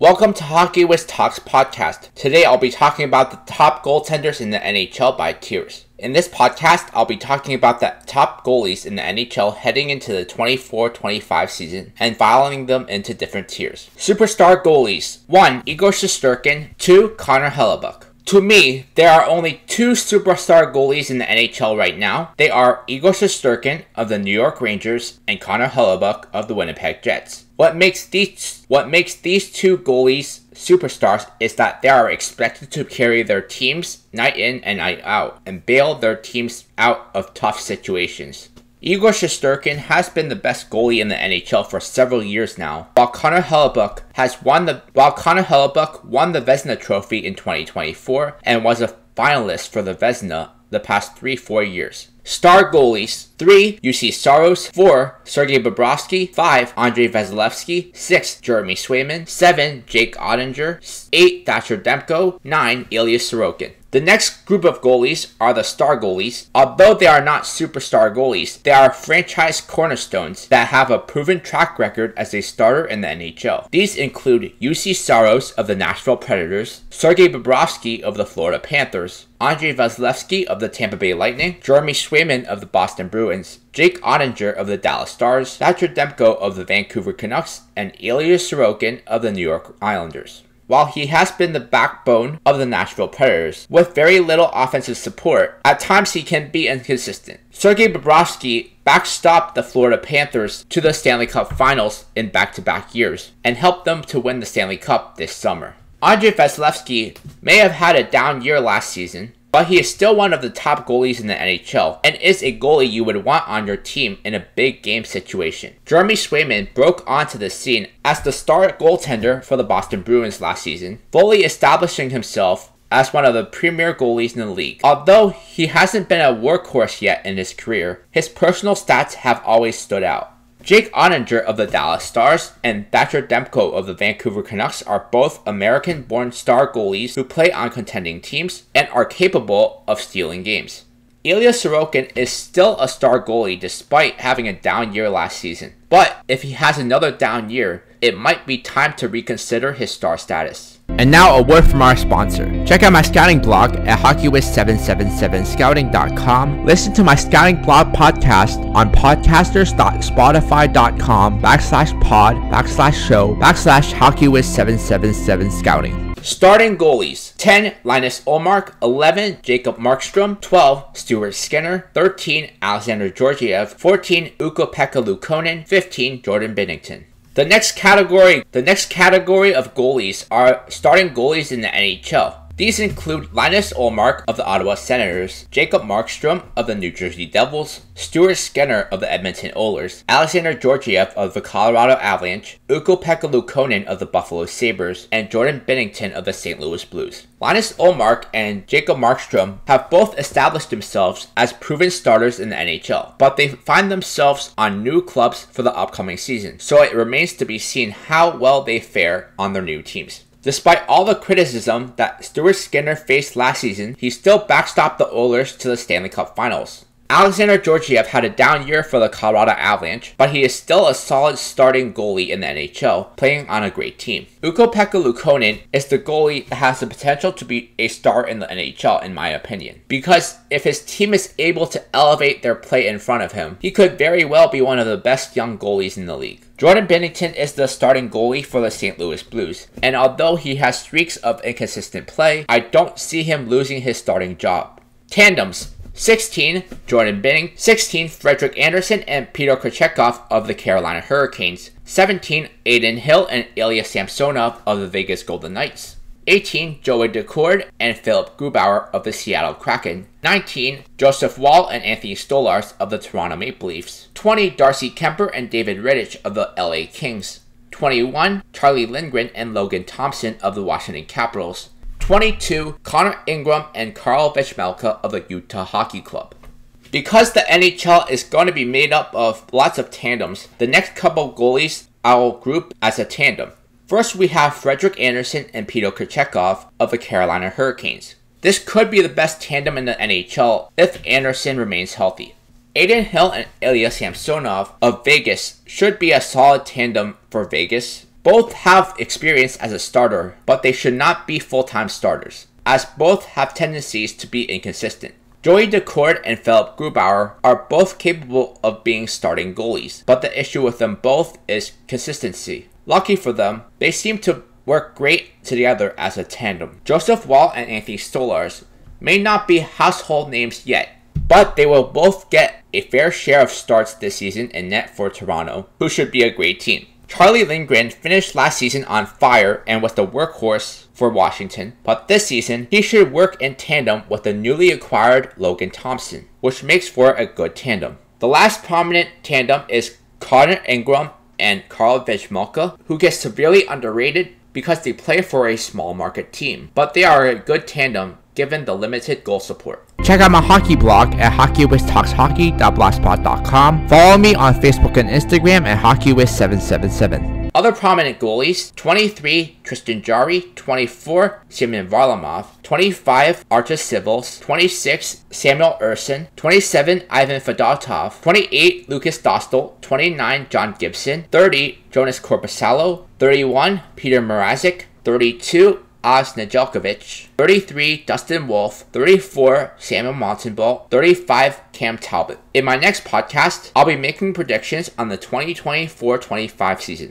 Welcome to Hockey Wiz Talks podcast. Today I'll be talking about the top goaltenders in the NHL by tiers. In this podcast, I'll be talking about the top goalies in the NHL heading into the 24-25 season and filing them into different tiers. Superstar goalies. 1. Igor Shesterkin 2. Connor Hellebuyck to me, there are only two superstar goalies in the NHL right now. They are Igor Shesterkin of the New York Rangers and Connor Hellebuyck of the Winnipeg Jets. What makes these what makes these two goalies superstars is that they are expected to carry their teams night in and night out and bail their teams out of tough situations. Igor Shesterkin has been the best goalie in the NHL for several years now, while Connor Hellebuyck has won the while Connor Hellebuyck won the Vezina Trophy in 2024 and was a finalist for the Vezina the past 3-4 years. Star goalies 3. Juuse Saros 4. Sergei Bobrovsky 5. Andrei Vasilevskiy 6. Jeremy Swayman 7. Jake Oettinger 8. Thatcher Demko 9. Ilya Sorokin the next group of goalies are the star goalies. Although they are not superstar goalies, they are franchise cornerstones that have a proven track record as a starter in the NHL. These include Juuse Saros of the Nashville Predators, Sergei Bobrovsky of the Florida Panthers, Andrei Vasilevskiy of the Tampa Bay Lightning, Jeremy Swayman of the Boston Bruins, Jake Oettinger of the Dallas Stars, Thatcher Demko of the Vancouver Canucks, and Ilya Sorokin of the New York Islanders while he has been the backbone of the Nashville Predators. With very little offensive support, at times he can be inconsistent. Sergei Bobrovsky backstopped the Florida Panthers to the Stanley Cup Finals in back-to-back years and helped them to win the Stanley Cup this summer. Andrei Vasilevskiy may have had a down year last season, but he is still one of the top goalies in the NHL and is a goalie you would want on your team in a big game situation. Jeremy Swayman broke onto the scene as the star goaltender for the Boston Bruins last season, fully establishing himself as one of the premier goalies in the league. Although he hasn't been a workhorse yet in his career, his personal stats have always stood out. Jake Oettinger of the Dallas Stars and Thatcher Demko of the Vancouver Canucks are both American born star goalies who play on contending teams and are capable of stealing games. Ilya Sorokin is still a star goalie despite having a down year last season. But if he has another down year, it might be time to reconsider his star status. And now a word from our sponsor. Check out my scouting blog at hockeywiz777scouting.com. Listen to my scouting blog podcast on podcasters.spotify.com backslash pod backslash show backslash hockeywiz777scouting. Starting goalies 10 Linus Ullmark, 11 Jacob Markstrom, 12 Stuart Skinner, 13 Alexander Georgiev, 14 Ukko Pekka Luukkonen, 15 Jordan Binnington. The next category, the next category of goalies are starting goalies in the NHL. These include Linus Ullmark of the Ottawa Senators, Jacob Markstrom of the New Jersey Devils, Stuart Skinner of the Edmonton Oilers, Alexander Georgiev of the Colorado Avalanche, Ukko-Pekka Luukkonen of the Buffalo Sabres, and Jordan Binnington of the St. Louis Blues. Linus Ullmark and Jacob Markstrom have both established themselves as proven starters in the NHL, but they find themselves on new clubs for the upcoming season, so it remains to be seen how well they fare on their new teams. Despite all the criticism that Stuart Skinner faced last season, he still backstopped the Oilers to the Stanley Cup Finals. Alexander Georgiev had a down year for the Colorado Avalanche, but he is still a solid starting goalie in the NHL, playing on a great team. Ukko-Pekka Luukkonen is the goalie that has the potential to be a star in the NHL, in my opinion. Because if his team is able to elevate their play in front of him, he could very well be one of the best young goalies in the league. Jordan Binnington is the starting goalie for the St. Louis Blues, and although he has streaks of inconsistent play, I don't see him losing his starting job. Tandems 16, Jordan Binning. 16, Frederik Andersen and Peter Kochetkov of the Carolina Hurricanes. 17, Adin Hill and Ilya Samsonov of the Vegas Golden Knights. 18, Joey Daccord and Philipp Grubauer of the Seattle Kraken. 19, Joseph Woll and Anthony Stolarz of the Toronto Maple Leafs. 20, Darcy Kuemper and David Rittich of the LA Kings. 21, Charlie Lindgren and Logan Thompson of the Washington Capitals. 22, Connor Ingram and Karl Vejmelka of the Utah Hockey Club. Because the NHL is going to be made up of lots of tandems, the next couple goalies I'll group as a tandem. First, we have Frederik Andersen and Peter Kochetkov of the Carolina Hurricanes. This could be the best tandem in the NHL if Andersen remains healthy. Adin Hill and Ilya Samsonov of Vegas should be a solid tandem for Vegas Both have experience as a starter, but they should not be full-time starters, as both have tendencies to be inconsistent. Joey Daccord and Philipp Grubauer are both capable of being starting goalies, but the issue with them both is consistency. Lucky for them, they seem to work great together as a tandem. Joseph Woll and Anthony Stolarz may not be household names yet, but they will both get a fair share of starts this season in net for Toronto, who should be a great team. Charlie Lindgren finished last season on fire and was the workhorse for Washington, but this season he should work in tandem with the newly acquired Logan Thompson, which makes for a good tandem. The last prominent tandem is Connor Ingram and Karl Vejmelka, who gets severely underrated because they play for a small market team, but they are a good tandem given the limited goal support. Check out my hockey blog at hockeywiztalkshockey.blogspot.com. Follow me on Facebook and Instagram at hockeywiz777. Other prominent goalies 23 Tristan Jarry, 24 Semyon Varlamov, 25 Artur Silovs, 26 Samuel Ersson, 27 Ivan Fedotov, 28 Lukas Dostal, 29 John Gibson, 30 Jonas Korpisalo, 31 Peter Mrazek, 32 Oz Nedeljkovic, 33 Dustin Wolf, 34 Samuel Montembeault, 35 Cam Talbot. In my next podcast, I'll be making predictions on the 2024-25 season.